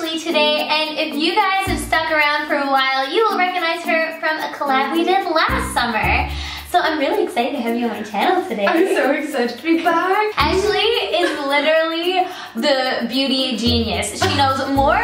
Ashlee today, and if you guys have stuck around for a while, you will recognize her from a collab we did last summer. So I'm really excited to have you on my channel today. I'm so excited to be back. Ashlee is literally the beauty genius. She knows more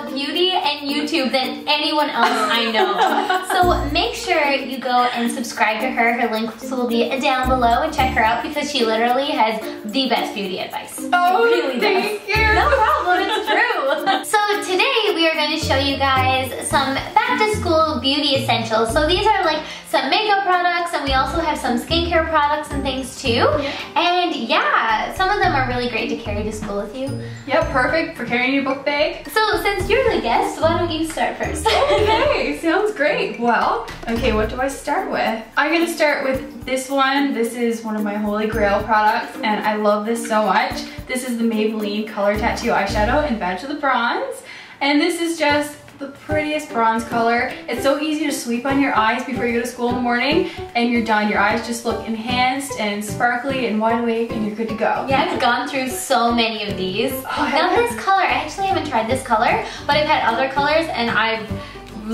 about beauty and YouTube than anyone else I know. so make sure you go and subscribe to her. Her links will be down below and check her out because she literally has the best beauty advice. Oh, really thank does. you. No problem, it's true. so today we are going to show you guys some back to school beauty essentials. So these are like some makeup products and we also have some skincare products and things too. Yeah. And yeah, some of them are really great to carry to school with you. Yep, perfect for carrying your book bag. So since you're the guest, why don't you start first? Okay, sounds great. Well, okay, what do I start with? I'm gonna start with this one. This is one of my holy grail products and I love this so much. This is the Maybelline Color Tattoo Eyeshadow in Bad to the Bronze. And this is just the prettiest bronze color. It's so easy to sweep on your eyes before you go to school in the morning and you're done. Your eyes just look enhanced and sparkly and wide awake and you're good to go. Yeah, I've gone through so many of these. Oh, now this color, I actually haven't tried this color, but I've had other colors and I've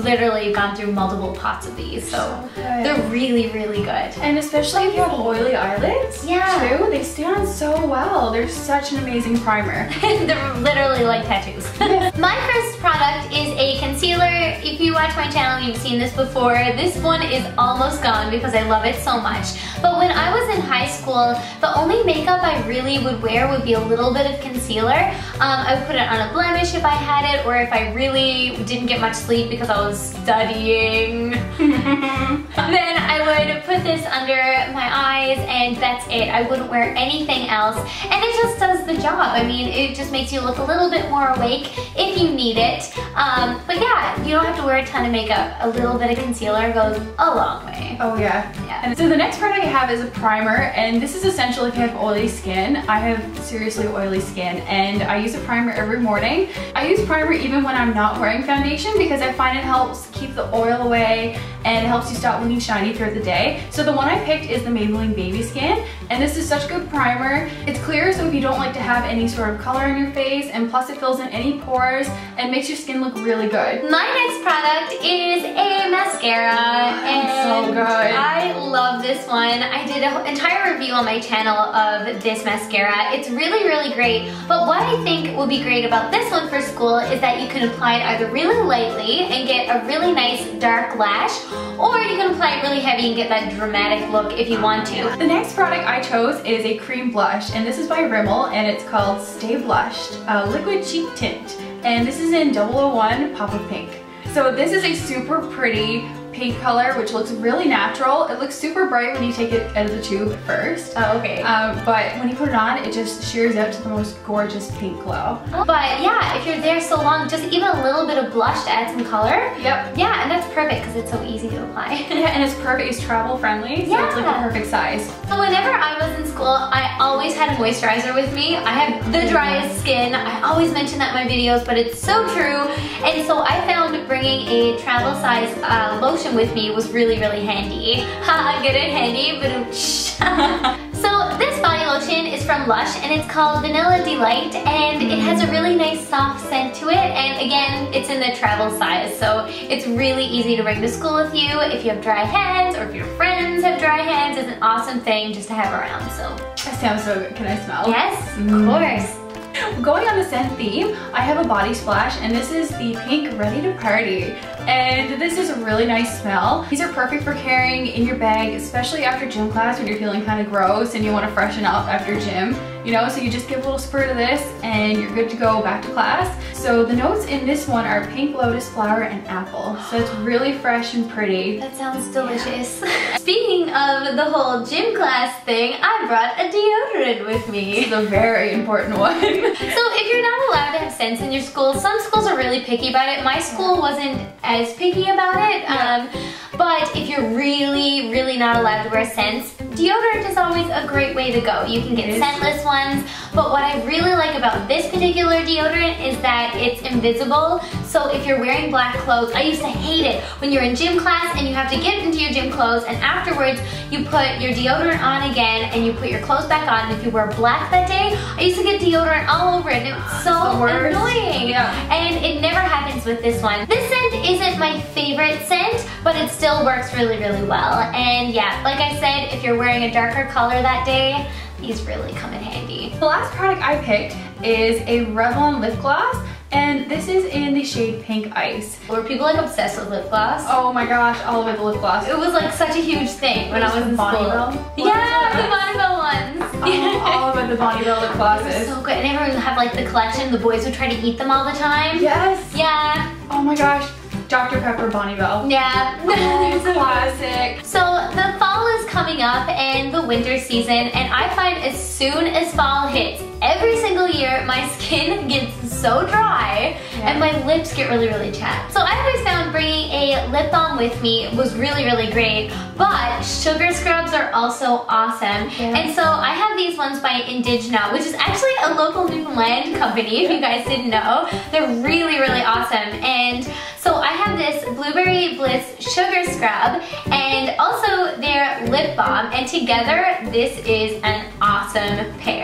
literally gone through multiple pots of these. So So they're really, really good. And especially if you have oily eyelids, Yeah. too, they stay on so well. They're such an amazing primer. They're literally like tattoos. my first product is a concealer. If you watch my channel, you've seen this before. This one is almost gone because I love it so much. But when I was in high school, the only makeup I really would wear would be a little bit of concealer. Um, I would put it on a blemish if I had it or if I really didn't get much sleep because I was studying. then I would put this under my eyes and that's it. I wouldn't wear anything else. And it just does the job. I mean, it just makes you look a little bit more awake if you need it. Um, but yeah, you don't have to wear a ton of makeup. A little bit of concealer goes a long way. Oh yeah. Yeah. And so the next product I have is a primer and this is essential if you have oily skin. I have seriously oily skin and I use a primer every morning. I use primer even when I'm not wearing foundation because I find it helps keep the oil away and it helps you stop looking shiny throughout the day. So the one I picked is the Maybelline Baby Skin and this is such a good primer. It's clear so if you don't like to have any sort of color on your face and plus it fills in any pores and makes your skin look really good. My next product is a mascara oh, and so good. I love this one. I did an entire review on my channel of this mascara. It's really, really great. But what I think will be great about this one for school is that you can apply it either really lightly and get a really nice dark lash, or you can apply it really heavy and get that dramatic look if you want to. The next product I chose is a cream blush and this is by Rimmel and it's called Stay Blushed uh, Liquid Cheek Tint and this is in 001 Pop of Pink. So this is a super pretty pink color which looks really natural. It looks super bright when you take it out of the tube first. Oh, okay. Um, but when you put it on, it just shears out to the most gorgeous pink glow. But yeah, if you're there so long, just even a little bit of blush to add some color. Yep. Yeah, and that's perfect because it's so easy to apply. Yeah, and it's perfect. It's travel friendly, so it's like Yeah. the perfect size. So whenever I was in school, I always had a moisturizer with me. I have the driest skin. I always mention that in my videos, but it's so true. And so I found bringing a travel size uh, lotion with me was really, really handy. Haha, get it handy, but lotion is from Lush and it's called Vanilla Dee-Lite and it has a really nice soft scent to it and again it's in the travel size so it's really easy to bring to school with you if you have dry hands or if your friends have dry hands it's an awesome thing just to have around so That sounds so good. Can I smell? yes of Mm. course Going on the scent theme, I have a body splash and this is the pink Ready to Party. And this is a really nice smell. These are perfect for carrying in your bag, especially after gym class when you're feeling kind of gross and you want to freshen up after gym. You know, so you just give a little spurt of this and you're good to go back to class. So the notes in this one are pink lotus flower and apple. So it's really fresh and pretty. that sounds delicious speaking of the whole gym class thing I brought a deodorant with me This is a very important one. So if you're not allowed to have scents in your school, some schools are really picky about it. My school wasn't as picky about it. Um, but if you're really, really not allowed to wear scents, deodorant is always a great way to go. You can get scentless ones, but what I really like about this particular deodorant is that it's invisible. So if you're wearing black clothes, I used to hate it when you're in gym class and you have to get into your gym clothes and afterwards you put your deodorant on again and you put your clothes back on. And if you wear black that day, I used to get deodorant all over it and it was so annoying. Yeah. And it never happens with this one. This scent isn't my favorite scent, but it still works really, really well. And yeah, like I said, if you're wearing a darker color that day, these really come in handy. The last product I picked is a Revlon lip gloss and this is in the shade Pink Ice. Were people like obsessed with lip gloss? Oh my gosh, all over the lip gloss. It was like such a huge thing when I was in school. Yeah, the Bonne Bell ones. Oh, all about the Bonne Bell lip glosses. So good. And everyone would have like the collection. The boys would try to eat them all the time. Yes. Yeah. Oh my gosh. Dr. Pepper Bonne Bell. Yeah. Oh, classic. So the fall is coming up and the winter season and I find as soon as fall hits, every single year my skin gets so dry yeah. and my lips get really, really chapped. So I always found bringing a lip balm with me was really, really great, but sugar are also awesome. Yeah. And so I have these ones by Indigena, which is actually a local Newfoundland company, if you guys didn't know. They're really, really awesome. And so I have this Blueberry Bliss Sugar Scrub and also their lip balm and together this is an awesome pair.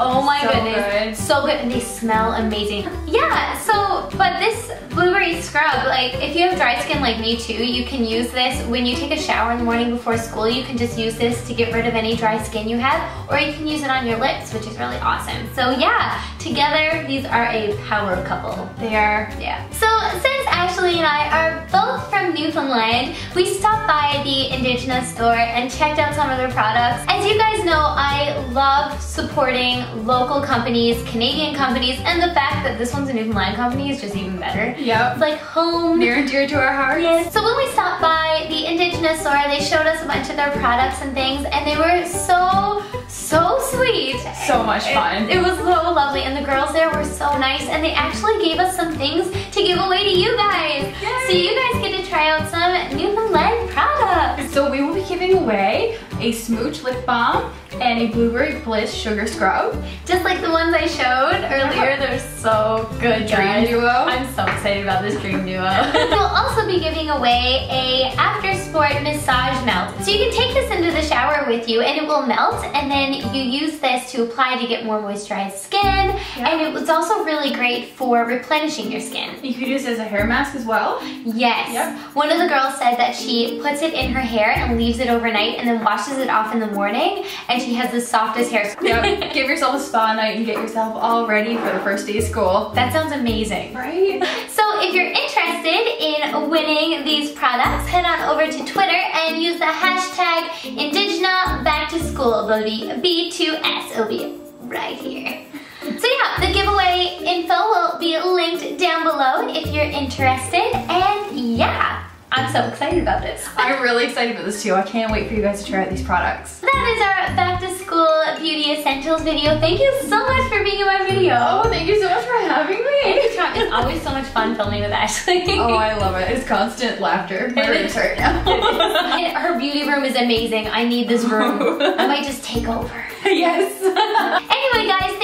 Oh, my so goodness. Good. So good and they smell amazing. Yeah, so but this blueberry scrub, like if you have dry skin like me too, you can use this when you take a shower in the morning before school. You can just use this to get rid of any dry skin you have or you can use it on your lips, which is really awesome. So yeah, together these are a power couple. They are. Yeah. So since Ashlee and I are both from Newfoundland, we stopped by the Indigena store and checked out some of their products. As you guys know, I love supporting local companies, Canadian companies, and the fact that this one's a Newfoundland company is just even better. Yep. It's like home. Near and dear to our hearts. Yes. So when we stopped by the Indigena store, they showed us a bunch of their products and things, and they were so, so sweet. So much fun. It, it was so lovely, and the girls there were so nice, and they actually gave us some things to give away to you guys. Yay. So you guys get to try out some Newfoundland products. So we will be giving away a Smooch lip balm and a Blueberry Bliss sugar scrub. Just like the ones I showed earlier, uh-huh. they're so good, Dream guys. Duo. I'm so excited about this Dream Duo. we'll also be giving away a after sport massage melt. So you can take this into the shower with you and it will melt and then you use this to apply to get more moisturized skin yep. and it's also really great for replenishing your skin. You could use it as a hair mask as well? Yes. Yep. One of the girls said that she puts it in her hair and leaves it overnight and then washes it off in the morning and she has the softest hair. Yep. Give yourself a spa night and get yourself all ready for the first day of school. That sounds amazing. Right? So if you're interested in winning these products, head on over to Twitter and use the hashtag Indigena Back to School. It'll be B2S. It'll be right here. So yeah, the giveaway info will be linked down below if you're interested. And yeah, I'm so excited about this. I'm really excited about this too. I can't wait for you guys to try out these products. That is our back to school beauty essentials video. Thank you so much for being in my video. Oh, thank you so much for having me. It's always so much fun filming with Ashlee. oh, I love it. It's constant laughter. My room's hurt now. her beauty room is amazing. I need this room. I might just take over. yes. anyway, guys, thank you so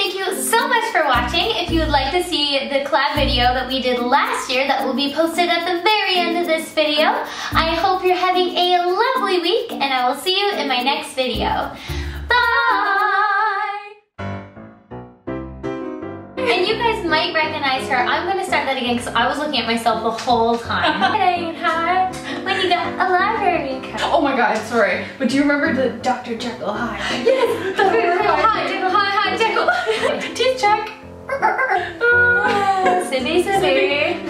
much for watching. If you would like to see the collab video that we did last year, that will be posted at the very end of this video video. I hope you're having a lovely week and I will see you in my next video. Bye! And you guys might recognize her. I'm gonna start that again because I was looking at myself the whole time. Hi, when you got a library card. Oh my god, sorry. But do you remember the Dr. Jekyll Hyde? Yes! Dr. Jekyll Hyde, Jekyll Hyde, Hyde, Jekyll. Teeth check. Sibby, Sibby.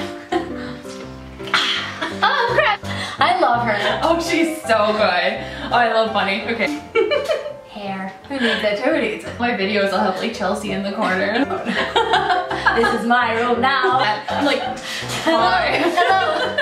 Oh crap! I love her. Oh, she's so good. Oh, I love Bunny. Okay. Hair. Who needs it? Who needs it? My videos will have like Chelsi in the corner. this is my room now. I'm like. Hello. Hello.